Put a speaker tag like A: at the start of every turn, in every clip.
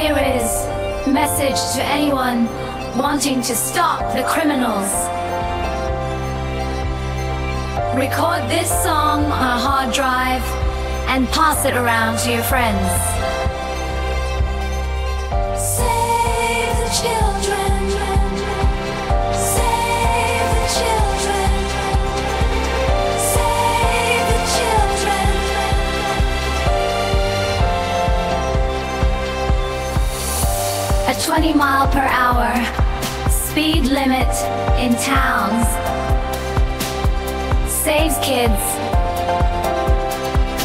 A: Here is message to anyone wanting to stop the criminals. Record this song on a hard drive and pass it around to your friends. Save the children. 20 mile per hour speed limit in towns saves kids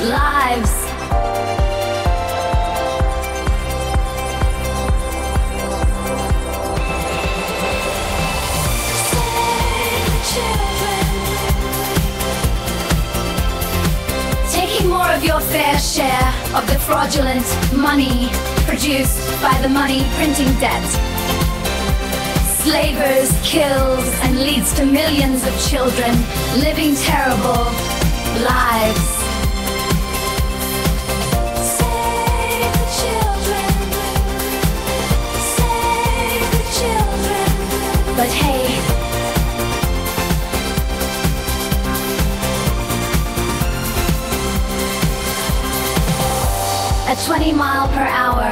A: lives. Taking more of your fair share of the fraudulent money produced by the money printing debt. Slavers kills and leads to millions of children living terrible lives. A 20 mile per hour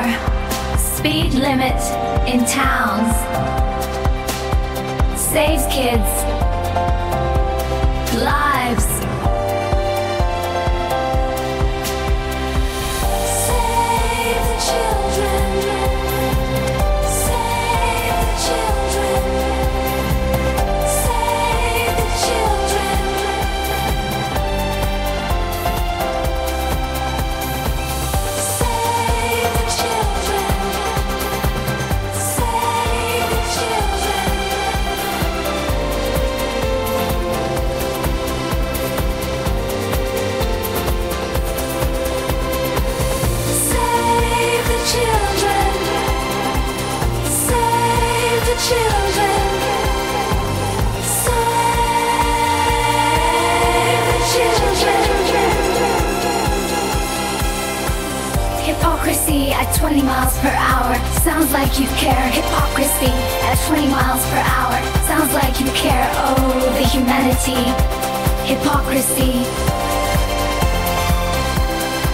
A: speed limit in towns. Saves kids Hypocrisy at 20 miles per hour sounds like you care. Hypocrisy at 20 miles per hour sounds like you care. Oh, the humanity. Hypocrisy.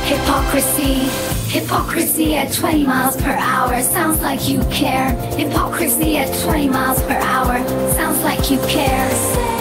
A: Hypocrisy, hypocrisy at 20 miles per hour sounds like you care. Hypocrisy at 20 miles per hour sounds like you care.